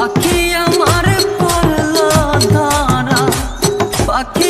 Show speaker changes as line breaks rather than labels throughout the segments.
পাখি আমার পড়ল ধরা পাখি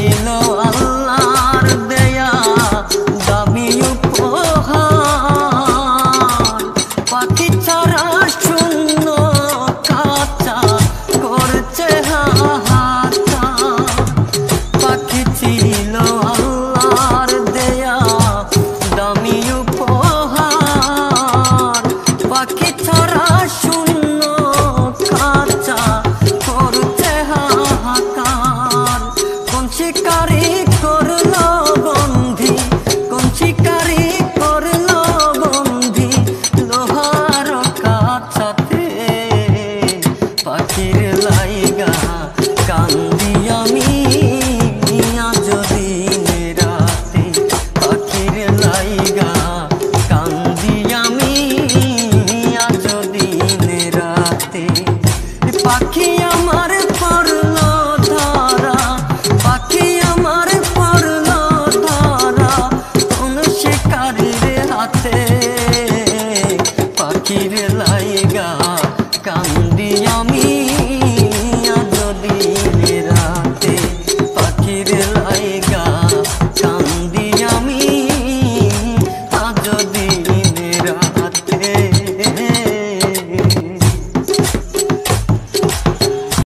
you know. পাখি আমার পড়ল ধরা পাখি আমার পড়ল ধরা কোন শিকারির হাতে পাখির লাইগা কান্দি আমি যদি রাতে পাখির